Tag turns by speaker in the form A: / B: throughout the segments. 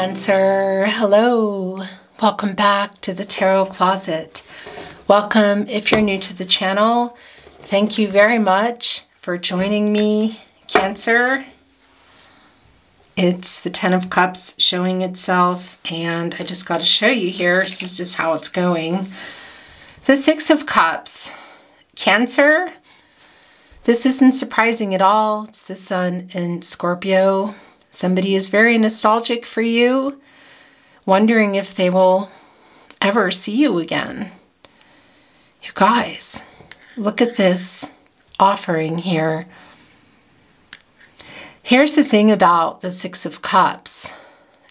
A: Cancer. Hello. Welcome back to the Tarot Closet. Welcome if you're new to the channel. Thank you very much for joining me, Cancer. It's the Ten of Cups showing itself, and I just got to show you here. This is just how it's going. The Six of Cups. Cancer. This isn't surprising at all. It's the Sun in Scorpio. Somebody is very nostalgic for you, wondering if they will ever see you again. You guys, look at this offering here. Here's the thing about the Six of Cups.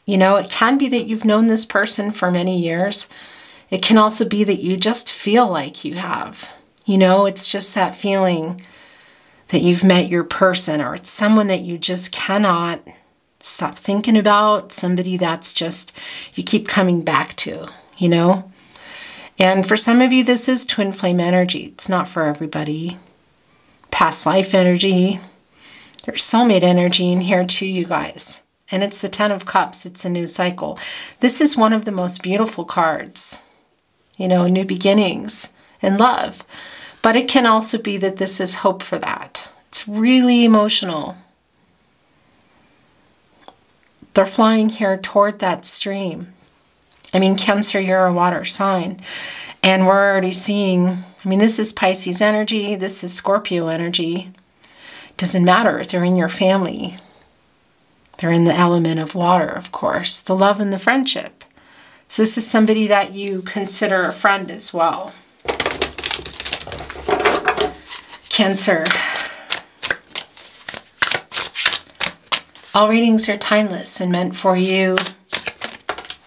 A: You know, it can be that you've known this person for many years. It can also be that you just feel like you have. You know, it's just that feeling that you've met your person or it's someone that you just cannot stop thinking about, somebody that's just you keep coming back to, you know? And for some of you, this is twin flame energy. It's not for everybody. Past life energy. There's soulmate energy in here too, you guys. And it's the Ten of Cups. It's a new cycle. This is one of the most beautiful cards. You know, new beginnings and love. But it can also be that this is hope for that. It's really emotional. They're flying here toward that stream. I mean, Cancer, you're a water sign. And we're already seeing, I mean, this is Pisces energy, this is Scorpio energy. Doesn't matter if they're in your family. They're in the element of water, of course, the love and the friendship. So this is somebody that you consider a friend as well. Cancer, All readings are timeless and meant for you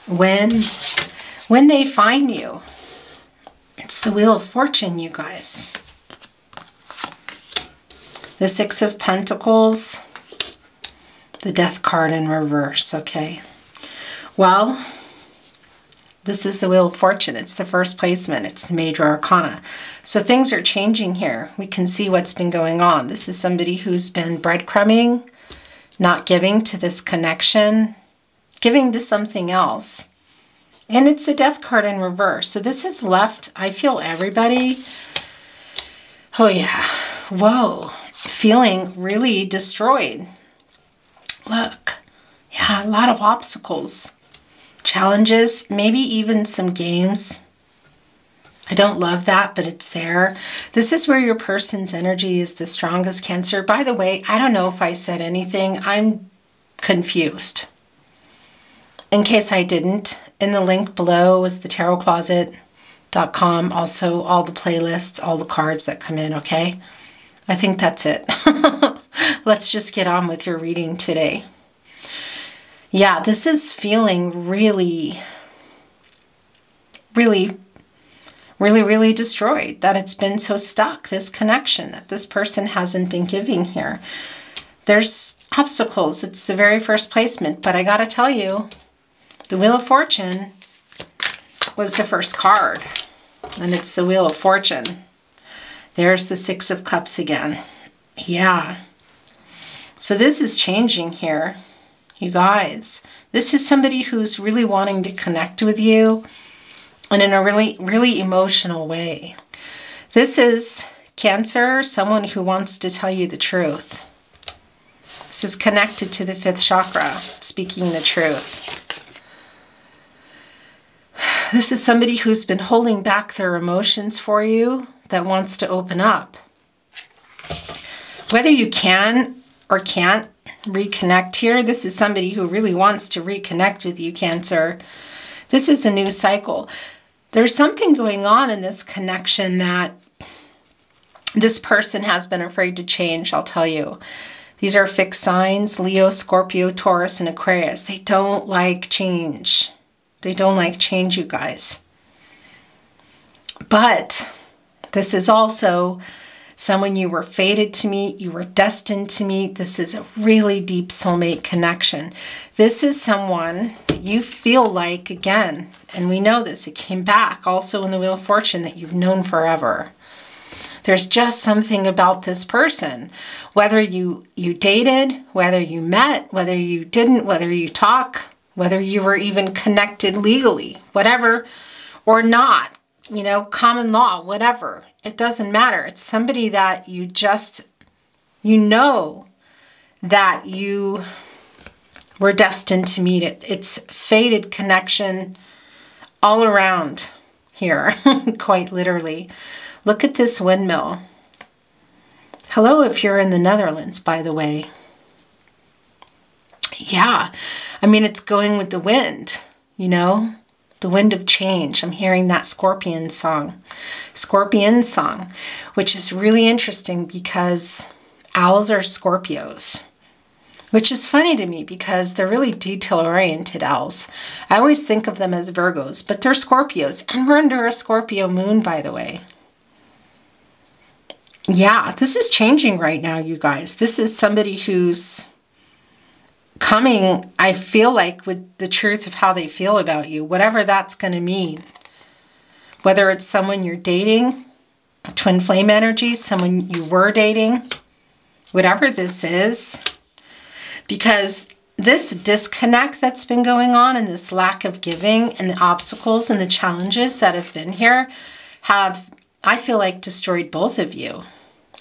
A: when when they find you. It's the Wheel of Fortune, you guys. The Six of Pentacles, the Death card in reverse, okay. Well, this is the Wheel of Fortune. It's the first placement. It's the Major Arcana. So things are changing here. We can see what's been going on. This is somebody who's been breadcrumbing, not giving to this connection, giving to something else. And it's the death card in reverse. So this has left, I feel everybody, oh yeah, whoa, feeling really destroyed. Look, yeah, a lot of obstacles, challenges, maybe even some games I don't love that, but it's there. This is where your person's energy is the strongest, Cancer. By the way, I don't know if I said anything. I'm confused. In case I didn't, in the link below is the tarotcloset.com. Also, all the playlists, all the cards that come in, okay? I think that's it. Let's just get on with your reading today. Yeah, this is feeling really, really really, really destroyed, that it's been so stuck, this connection that this person hasn't been giving here. There's obstacles. It's the very first placement, but I got to tell you, the Wheel of Fortune was the first card, and it's the Wheel of Fortune. There's the Six of Cups again. Yeah. So this is changing here, you guys. This is somebody who's really wanting to connect with you and in a really, really emotional way. This is Cancer, someone who wants to tell you the truth. This is connected to the fifth chakra, speaking the truth. This is somebody who's been holding back their emotions for you that wants to open up. Whether you can or can't reconnect here, this is somebody who really wants to reconnect with you, Cancer. This is a new cycle there's something going on in this connection that this person has been afraid to change, I'll tell you. These are fixed signs Leo, Scorpio, Taurus, and Aquarius. They don't like change. They don't like change, you guys. But this is also someone you were fated to meet, you were destined to meet. This is a really deep soulmate connection. This is someone that you feel like, again, and we know this, it came back also in the Wheel of Fortune that you've known forever. There's just something about this person. Whether you, you dated, whether you met, whether you didn't, whether you talk, whether you were even connected legally, whatever, or not, you know, common law, whatever. It doesn't matter. It's somebody that you just, you know that you were destined to meet it. It's fated connection all around here, quite literally. Look at this windmill. Hello, if you're in the Netherlands, by the way. Yeah, I mean, it's going with the wind, you know? The wind of change. I'm hearing that scorpion song. Scorpion song, which is really interesting because owls are Scorpios which is funny to me because they're really detail oriented owls. I always think of them as Virgos, but they're Scorpios, and we're under a Scorpio moon, by the way. Yeah, this is changing right now, you guys. This is somebody who's coming, I feel like, with the truth of how they feel about you, whatever that's going to mean. Whether it's someone you're dating, twin flame energy, someone you were dating, whatever this is, because this disconnect that's been going on and this lack of giving and the obstacles and the challenges that have been here have, I feel like, destroyed both of you.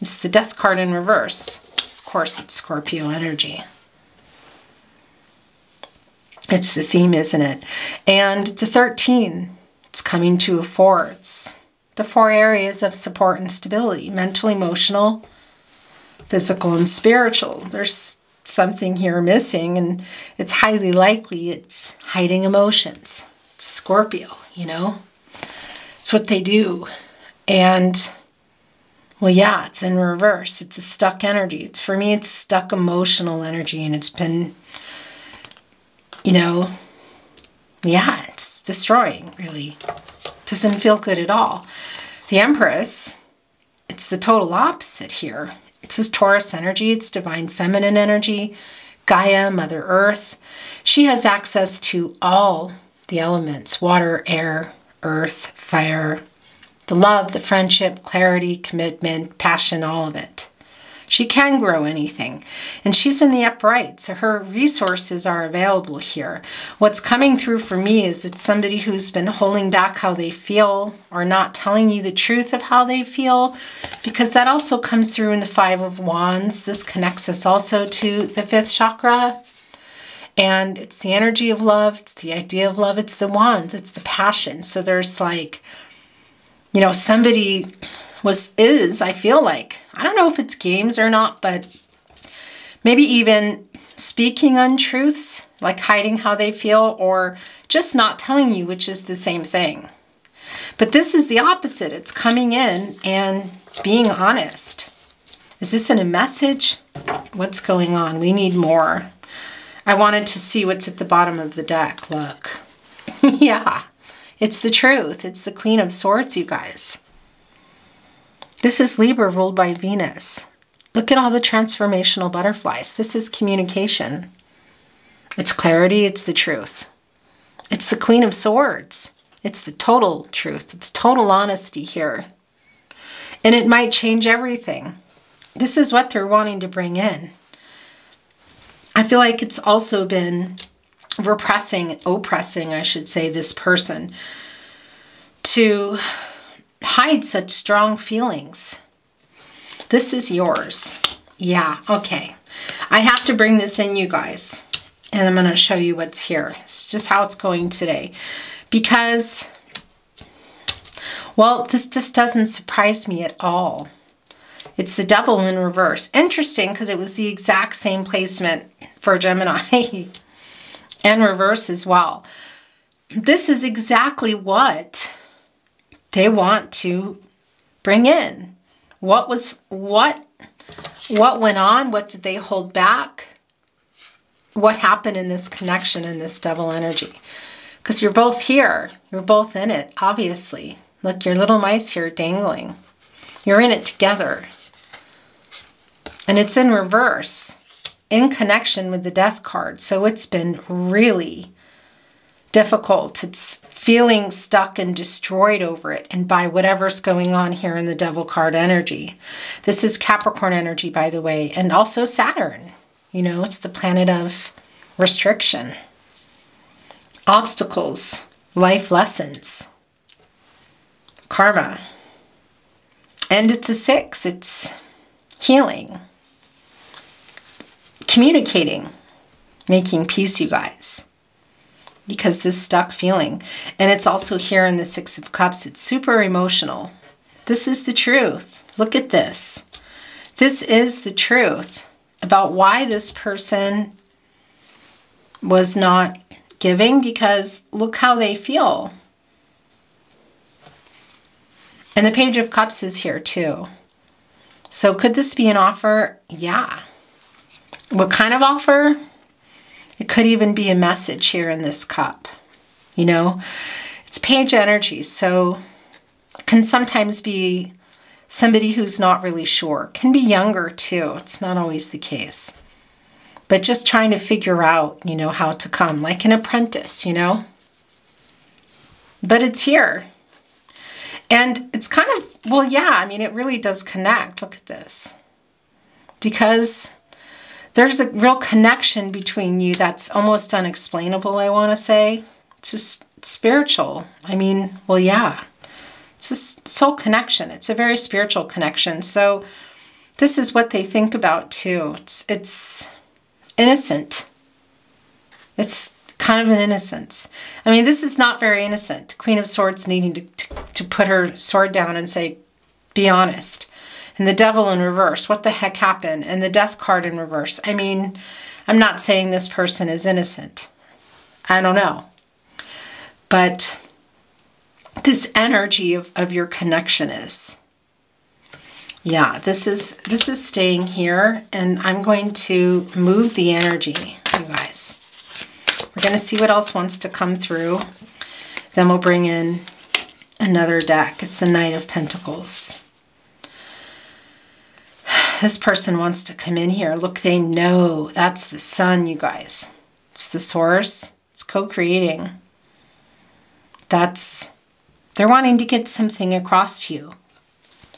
A: It's the death card in reverse. Of course, it's Scorpio energy. It's the theme, isn't it? And it's a 13. It's coming to a 4. It's the four areas of support and stability mental, emotional, physical, and spiritual. There's something here missing, and it's highly likely it's hiding emotions. It's Scorpio, you know? It's what they do. And well, yeah, it's in reverse. It's a stuck energy. It's for me, it's stuck emotional energy, and it's been, you know, yeah, it's destroying, really. Doesn't feel good at all. The Empress, it's the total opposite here. It's his Taurus energy, it's divine feminine energy, Gaia, Mother Earth. She has access to all the elements water, air, earth, fire, the love, the friendship, clarity, commitment, passion, all of it. She can grow anything. And she's in the upright, so her resources are available here. What's coming through for me is it's somebody who's been holding back how they feel or not telling you the truth of how they feel, because that also comes through in the Five of Wands. This connects us also to the fifth chakra. And it's the energy of love, it's the idea of love, it's the wands, it's the passion. So there's like, you know, somebody was is I feel like I don't know if it's games or not, but maybe even speaking untruths, like hiding how they feel, or just not telling you, which is the same thing. But this is the opposite. It's coming in and being honest. Is this in a message? What's going on? We need more. I wanted to see what's at the bottom of the deck. Look. yeah, it's the truth. It's the Queen of Swords, you guys. This is Libra ruled by Venus. Look at all the transformational butterflies. This is communication. It's clarity, it's the truth. It's the Queen of Swords. It's the total truth. It's total honesty here. And it might change everything. This is what they're wanting to bring in. I feel like it's also been repressing, oppressing, I should say, this person to hide such strong feelings. This is yours. Yeah, okay. I have to bring this in, you guys. And I'm going to show you what's here. It's just how it's going today. Because, well, this just doesn't surprise me at all. It's the devil in reverse. Interesting because it was the exact same placement for Gemini and reverse as well. This is exactly what they want to bring in. What was what what went on? What did they hold back? What happened in this connection in this devil energy? Because you're both here. You're both in it, obviously. Look, your little mice here dangling. You're in it together. And it's in reverse, in connection with the death card. So it's been really difficult. It's feeling stuck and destroyed over it and by whatever's going on here in the devil card energy. This is Capricorn energy, by the way, and also Saturn. You know, it's the planet of restriction. obstacles, life lessons, karma. And it's a six, it's healing, communicating, making peace, you guys. Because this stuck feeling. And it's also here in the Six of Cups, it's super emotional. This is the truth. Look at this. This is the truth about why this person was not giving because look how they feel. And the Page of Cups is here too. So could this be an offer? Yeah. What kind of offer? It could even be a message here in this cup. You know, it's page energy, so can sometimes be somebody who's not really sure. Can be younger too. It's not always the case. But just trying to figure out, you know, how to come, like an apprentice, you know. But it's here. And it's kind of, well, yeah, I mean, it really does connect. Look at this. Because there's a real connection between you that's almost unexplainable, I want to say. It's just spiritual. I mean, well, yeah. It's a soul connection. It's a very spiritual connection. So this is what they think about too. It's it's innocent. It's kind of an innocence. I mean, this is not very innocent. Queen of Swords needing to, to, to put her sword down and say, be honest. And the devil in reverse, what the heck happened? And the death card in reverse. I mean, I'm not saying this person is innocent. I don't know. But this energy of, of your connection is. Yeah, this is this is staying here and I'm going to move the energy, you guys. We're going to see what else wants to come through. Then we'll bring in another deck. It's the Knight of Pentacles. This person wants to come in here. Look, they know that's the sun, you guys. It's the source. It's co-creating. That's they're wanting to get something across to you.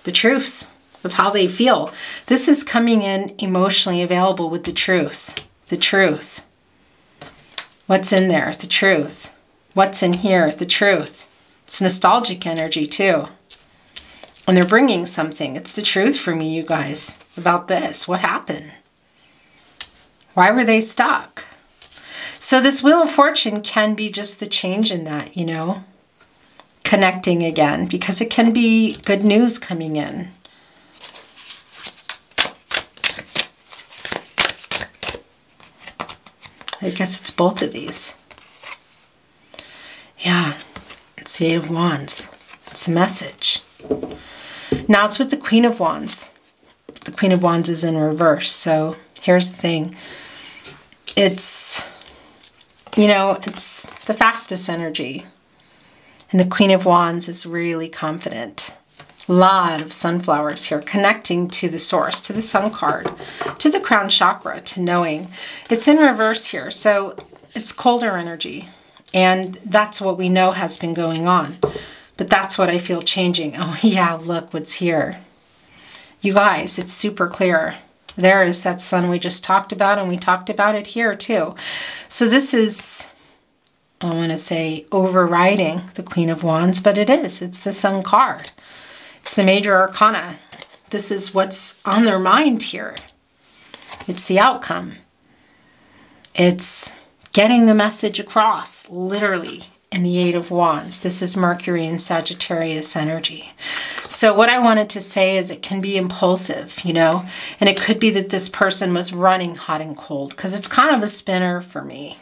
A: The truth of how they feel. This is coming in emotionally available with the truth. The truth. What's in there? The truth. What's in here? The truth. It's nostalgic energy too. And they're bringing something. It's the truth for me, you guys, about this. What happened? Why were they stuck? So this Wheel of Fortune can be just the change in that, you know connecting again because it can be good news coming in. I guess it's both of these. Yeah, it's the Eight of Wands. It's a message. Now it's with the Queen of Wands. The Queen of Wands is in reverse. So here's the thing. It's, you know, it's the fastest energy. And the Queen of Wands is really confident. A lot of sunflowers here connecting to the source, to the sun card, to the crown chakra, to knowing. It's in reverse here, so it's colder energy. And that's what we know has been going on. But that's what I feel changing. Oh yeah, look what's here. You guys, it's super clear. There is that sun we just talked about, and we talked about it here too. So this is I want to say overriding the Queen of Wands, but it is. It's the Sun card. It's the major arcana. This is what's on their mind here. It's the outcome. It's getting the message across, literally, in the Eight of Wands. This is Mercury and Sagittarius energy. So what I wanted to say is it can be impulsive, you know, and it could be that this person was running hot and cold because it's kind of a spinner for me.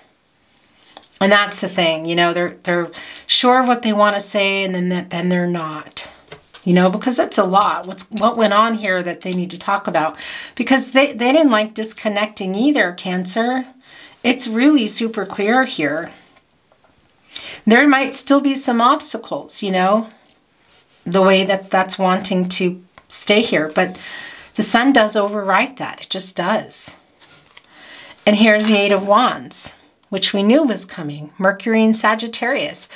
A: And that's the thing, you know, they're they're sure of what they want to say and then that, then they're not. You know, because that's a lot. What's what went on here that they need to talk about. Because they, they didn't like disconnecting either, Cancer. It's really super clear here. There might still be some obstacles, you know, the way that that's wanting to stay here. But the sun does overwrite that. It just does. And here's the Eight of Wands which we knew was coming, Mercury in Sagittarius.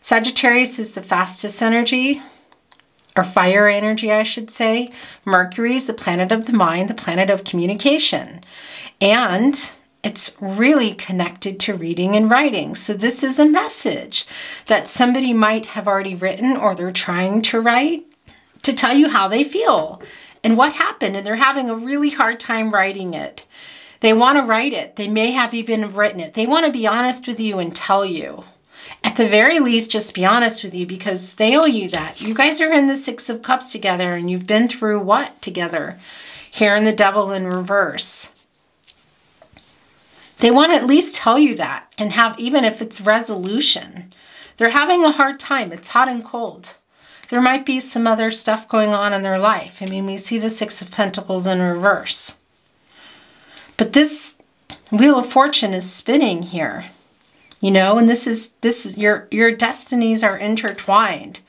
A: Sagittarius is the fastest energy, or fire energy, I should say. Mercury is the planet of the mind, the planet of communication. And it's really connected to reading and writing. So this is a message that somebody might have already written or they're trying to write to tell you how they feel and what happened. And they're having a really hard time writing it. They want to write it. They may have even written it. They want to be honest with you and tell you. At the very least, just be honest with you because they owe you that. You guys are in the Six of Cups together and you've been through what together? Here in the Devil in reverse. They want to at least tell you that and have, even if it's resolution. They're having a hard time. It's hot and cold. There might be some other stuff going on in their life. I mean, we see the Six of Pentacles in reverse. But this Wheel of Fortune is spinning here. You know, and this is this is your your destinies are intertwined.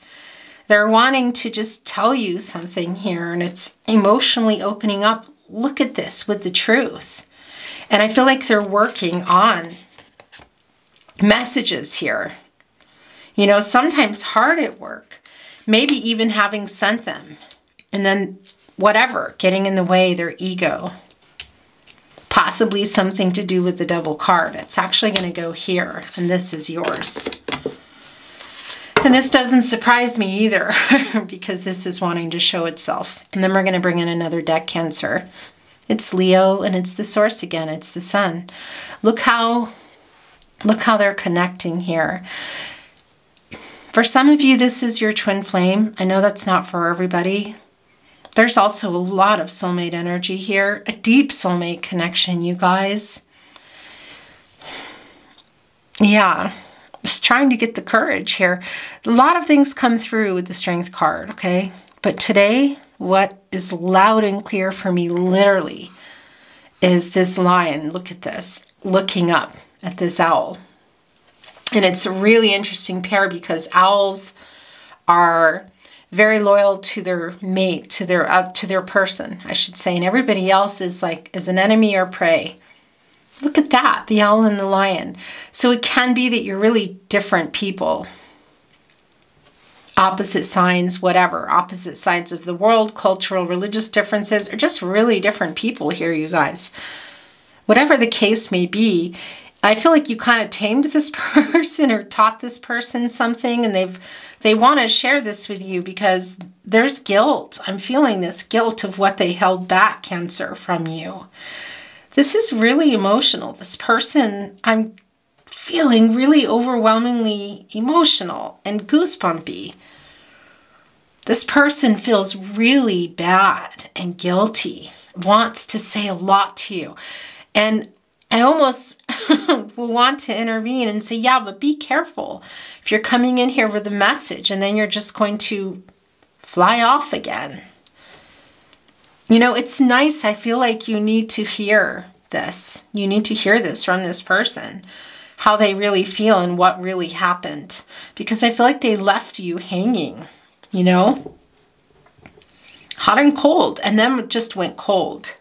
A: They're wanting to just tell you something here and it's emotionally opening up. Look at this with the truth. And I feel like they're working on messages here. You know, sometimes hard at work, maybe even having sent them, and then whatever, getting in the way, their ego. Possibly something to do with the devil card. It's actually going to go here, and this is yours. And this doesn't surprise me either, because this is wanting to show itself. And then we're going to bring in another deck cancer. It's Leo and it's the source again. It's the sun. Look how look how they're connecting here. For some of you, this is your twin flame. I know that's not for everybody. There's also a lot of soulmate energy here, a deep soulmate connection, you guys. Yeah, just trying to get the courage here. A lot of things come through with the strength card, okay? But today, what is loud and clear for me, literally, is this lion. Look at this, looking up at this owl. And it's a really interesting pair because owls are very loyal to their mate, to their uh, to their person, I should say, and everybody else is like is an enemy or prey. Look at that, the owl and the lion. So it can be that you're really different people opposite signs, whatever, opposite sides of the world, cultural, religious differences, or just really different people here, you guys. Whatever the case may be, I feel like you kind of tamed this person or taught this person something and they've they want to share this with you because there's guilt. I'm feeling this guilt of what they held back cancer from you. This is really emotional. This person, I'm feeling really overwhelmingly emotional and goosebumpy. This person feels really bad and guilty, wants to say a lot to you. And I almost will want to intervene and say, yeah, but be careful. If you're coming in here with a message and then you're just going to fly off again. You know, it's nice. I feel like you need to hear this. You need to hear this from this person how they really feel and what really happened. Because I feel like they left you hanging, you know? Hot and cold, and then just went cold.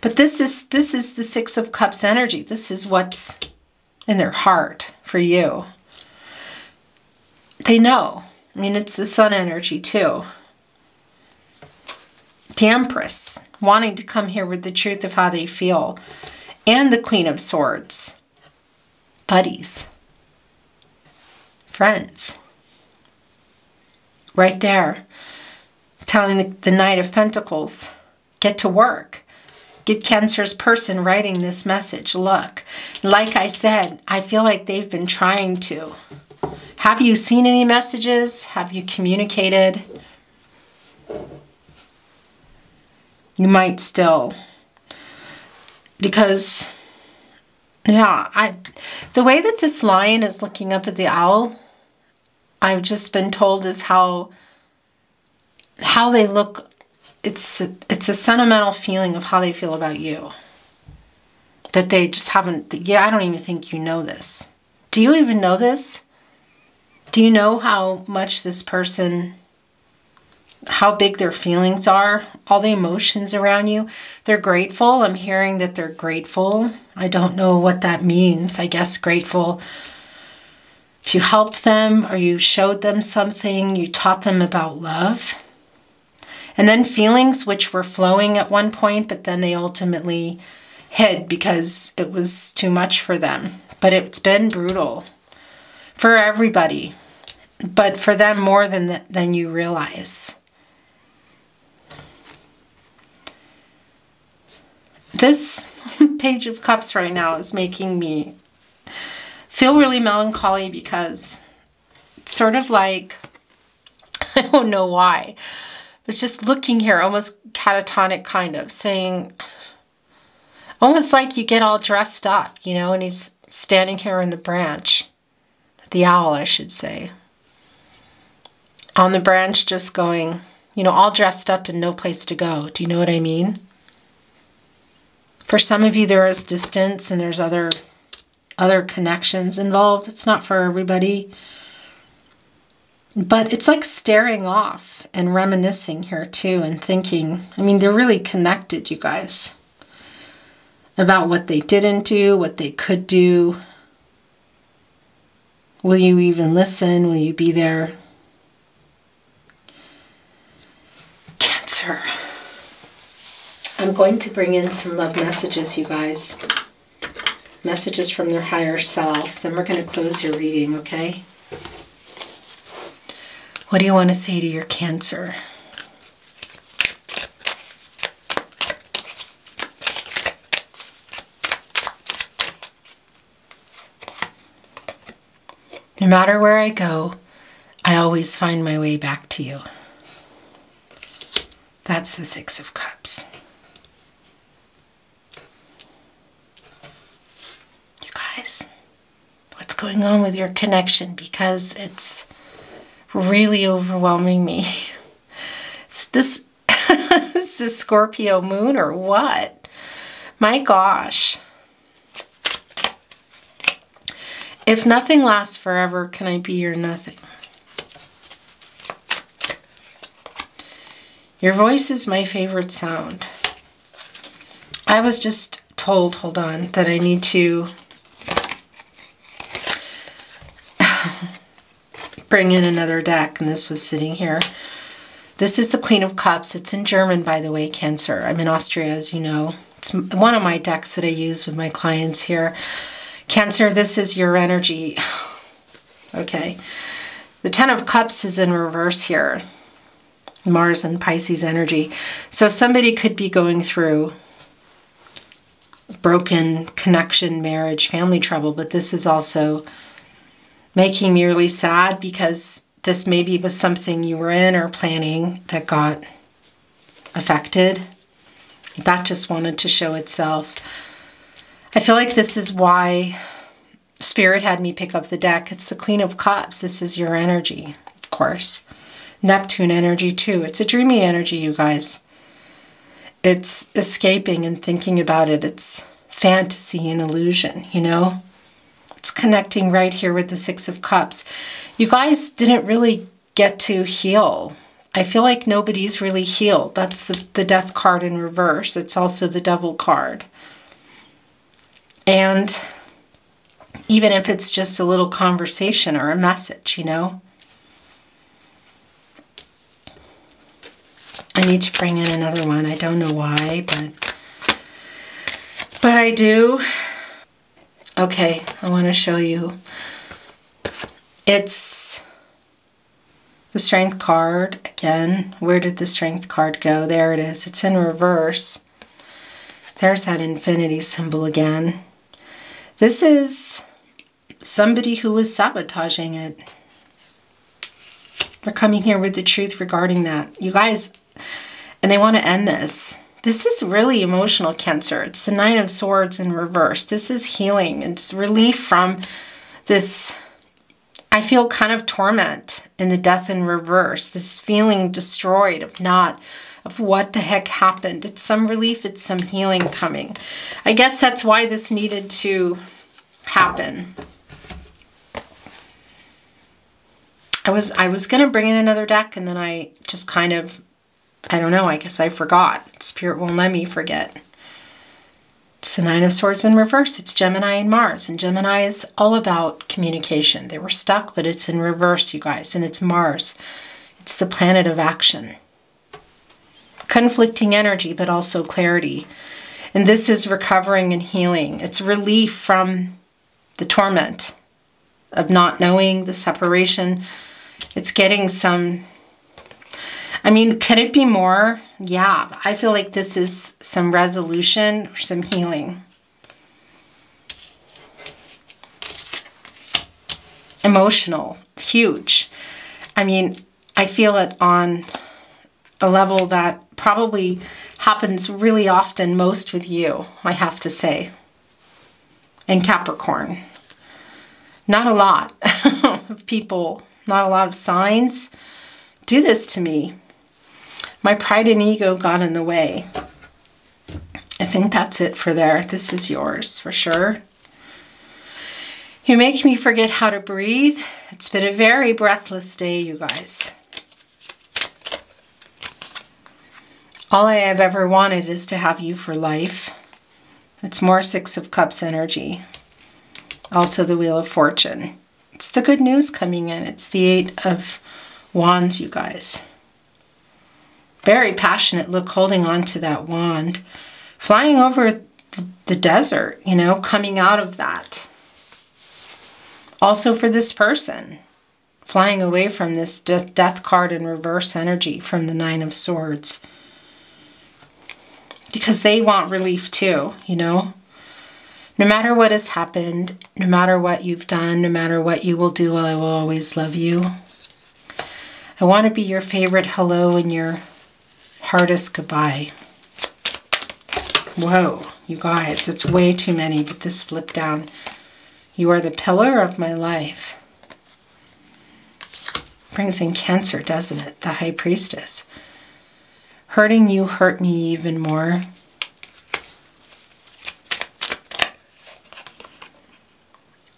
A: But this is this is the Six of Cups energy. This is what's in their heart for you. They know. I mean, it's the sun energy too. The Empress, wanting to come here with the truth of how they feel. And the Queen of Swords buddies, friends. Right there, telling the, the Knight of Pentacles, get to work. Get Cancer's person writing this message. Look, like I said, I feel like they've been trying to. Have you seen any messages? Have you communicated? You might still. Because yeah, I the way that this lion is looking up at the owl, I've just been told is how how they look it's it's a sentimental feeling of how they feel about you. That they just haven't yeah, I don't even think you know this. Do you even know this? Do you know how much this person how big their feelings are, all the emotions around you. They're grateful. I'm hearing that they're grateful. I don't know what that means. I guess grateful if you helped them or you showed them something, you taught them about love. And then feelings which were flowing at one point, but then they ultimately hid because it was too much for them. But it's been brutal for everybody, but for them more than, than you realize. This page of cups right now is making me feel really melancholy because it's sort of like, I don't know why, it's just looking here, almost catatonic kind of, saying, almost like you get all dressed up, you know, and he's standing here in the branch, the owl, I should say, on the branch, just going, you know, all dressed up and no place to go. Do you know what I mean? For some of you, there is distance and there's other other connections involved. It's not for everybody. But it's like staring off and reminiscing here too and thinking. I mean, they're really connected, you guys, about what they didn't do, what they could do. Will you even listen? Will you be there? Cancer. I'm going to bring in some love messages, you guys. Messages from their higher self. Then we're going to close your reading, okay? What do you want to say to your Cancer? No matter where I go, I always find my way back to you. That's the Six of Cups. What's going on with your connection because it's really overwhelming me. Is this is this Scorpio moon or what? My gosh. If nothing lasts forever, can I be your nothing? Your voice is my favorite sound. I was just told, hold on, that I need to bring in another deck, and this was sitting here. This is the Queen of Cups. It's in German, by the way, Cancer. I'm in Austria, as you know. It's one of my decks that I use with my clients here. Cancer, this is your energy. okay. The Ten of Cups is in reverse here. Mars and Pisces energy. So somebody could be going through broken connection, marriage, family trouble, but this is also making me really sad because this maybe was something you were in or planning that got affected. That just wanted to show itself. I feel like this is why Spirit had me pick up the deck. It's the Queen of Cups. This is your energy, of course. Neptune energy, too. It's a dreamy energy, you guys. It's escaping and thinking about it. It's fantasy and illusion, you know? It's connecting right here with the Six of Cups. You guys didn't really get to heal. I feel like nobody's really healed. That's the, the Death card in reverse. It's also the Devil card. And even if it's just a little conversation or a message, you know. I need to bring in another one. I don't know why, but but I do. Okay, I want to show you. It's the strength card again. Where did the strength card go? There it is. It's in reverse. There's that infinity symbol again. This is somebody who was sabotaging it. They're coming here with the truth regarding that. You guys, and they want to end this. This is really emotional cancer. It's the Nine of Swords in reverse. This is healing. It's relief from this, I feel kind of torment in the death in reverse. This feeling destroyed of not, of what the heck happened. It's some relief, it's some healing coming. I guess that's why this needed to happen. I was I was going to bring in another deck and then I just kind of I don't know, I guess I forgot. Spirit won't let me forget. It's the Nine of Swords in reverse. It's Gemini and Mars. And Gemini is all about communication. They were stuck, but it's in reverse, you guys. And it's Mars. It's the planet of action. Conflicting energy, but also clarity. And this is recovering and healing. It's relief from the torment of not knowing the separation. It's getting some. I mean, could it be more? Yeah, I feel like this is some resolution or some healing. Emotional, huge. I mean, I feel it on a level that probably happens really often, most with you, I have to say. And Capricorn. Not a lot of people, not a lot of signs do this to me. My pride and ego got in the way. I think that's it for there. This is yours for sure. You make me forget how to breathe. It's been a very breathless day, you guys. All I have ever wanted is to have you for life. It's more Six of Cups energy. Also the Wheel of Fortune. It's the good news coming in. It's the Eight of Wands, you guys. Very passionate look holding on to that wand. Flying over the desert, you know, coming out of that. Also for this person, flying away from this death card in reverse energy from the Nine of Swords because they want relief too, you know? No matter what has happened, no matter what you've done, no matter what you will do, I will always love you. I want to be your favorite hello and your hardest goodbye. Whoa, you guys, it's way too many, but this flip down. You are the pillar of my life. Brings in Cancer, doesn't it? The High Priestess. Hurting you hurt me even more.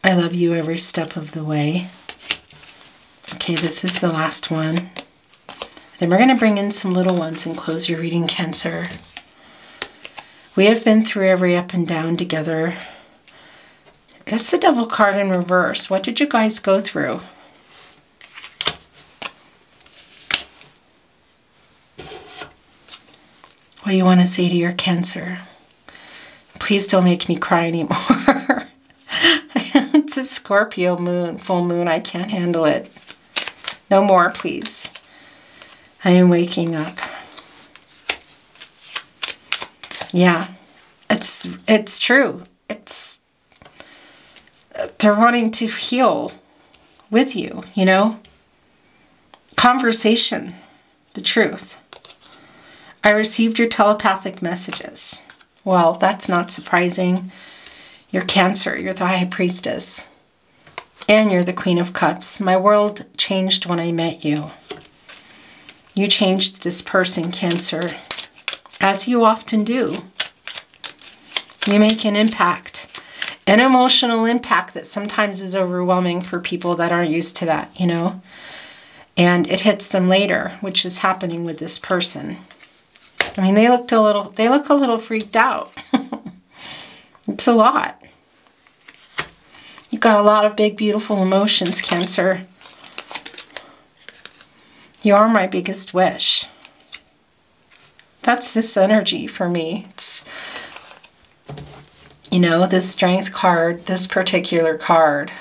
A: I love you every step of the way. Okay, this is the last one. Then we're going to bring in some little ones and close your reading, Cancer. We have been through every up and down together. That's the devil card in reverse. What did you guys go through? What do you want to say to your cancer? Please don't make me cry anymore. it's a Scorpio moon, full moon. I can't handle it. No more, please. I am waking up. Yeah, it's it's true. It's they're wanting to heal with you, you know? Conversation, the truth. I received your telepathic messages. Well, that's not surprising. You're Cancer, you're the High Priestess, and you're the Queen of Cups. My world changed when I met you. You changed this person, Cancer, as you often do. You make an impact, an emotional impact that sometimes is overwhelming for people that aren't used to that, you know? And it hits them later, which is happening with this person. I mean, they looked a little, they look a little freaked out. it's a lot. You've got a lot of big, beautiful emotions, Cancer. You are my biggest wish. That's this energy for me. It's, you know, this strength card, this particular card.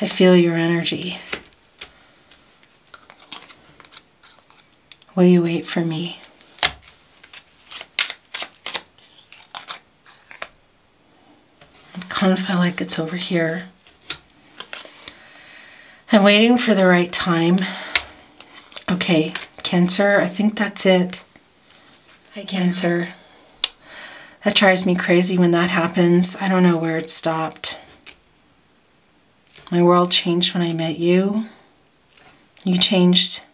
A: I feel your energy. Will you wait for me? I kind of feel like it's over here. I'm waiting for the right time. Okay, Cancer, I think that's it. Hi, Cancer. That drives me crazy when that happens. I don't know where it stopped. My world changed when I met you. You changed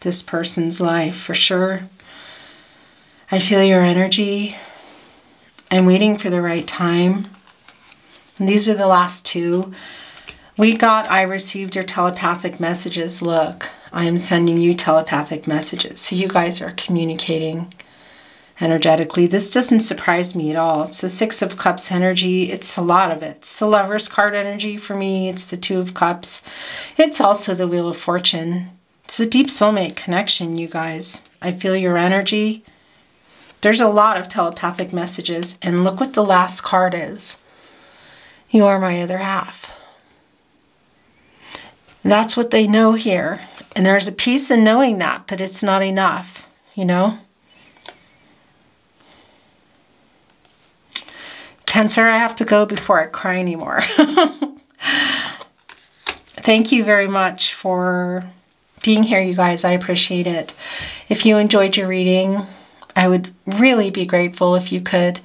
A: this person's life for sure. I feel your energy. I'm waiting for the right time. And these are the last two. We got, I received your telepathic messages. Look, I am sending you telepathic messages. So you guys are communicating energetically. This doesn't surprise me at all. It's the Six of Cups energy. It's a lot of it. It's the Lover's card energy for me. It's the Two of Cups. It's also the Wheel of Fortune. It's a deep soulmate connection, you guys. I feel your energy. There's a lot of telepathic messages. And look what the last card is. You are my other half. That's what they know here. And there's a peace in knowing that, but it's not enough, you know? Cancer, I have to go before I cry anymore. Thank you very much for being here, you guys. I appreciate it. If you enjoyed your reading, I would really be grateful if you could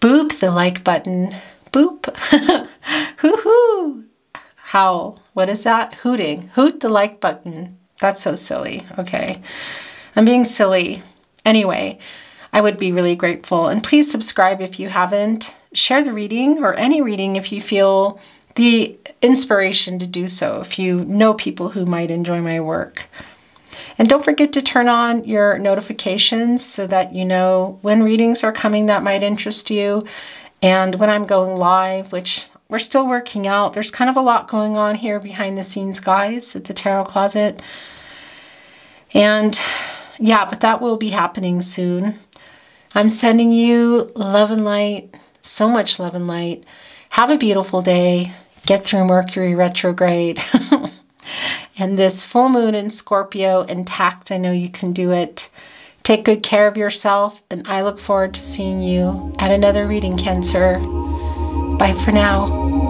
A: boop the like button. Boop. hoo hoo. Howl. What is that? Hooting. Hoot the like button. That's so silly. Okay. I'm being silly. Anyway, I would be really grateful. And please subscribe if you haven't. Share the reading or any reading if you feel the inspiration to do so, if you know people who might enjoy my work. And don't forget to turn on your notifications so that you know when readings are coming that might interest you and when I'm going live, which we're still working out. There's kind of a lot going on here behind the scenes, guys, at the Tarot Closet. And yeah, but that will be happening soon. I'm sending you love and light, so much love and light. Have a beautiful day. Get through Mercury retrograde. and this full moon in Scorpio intact. I know you can do it. Take good care of yourself, and I look forward to seeing you at another reading, Cancer. Bye for now.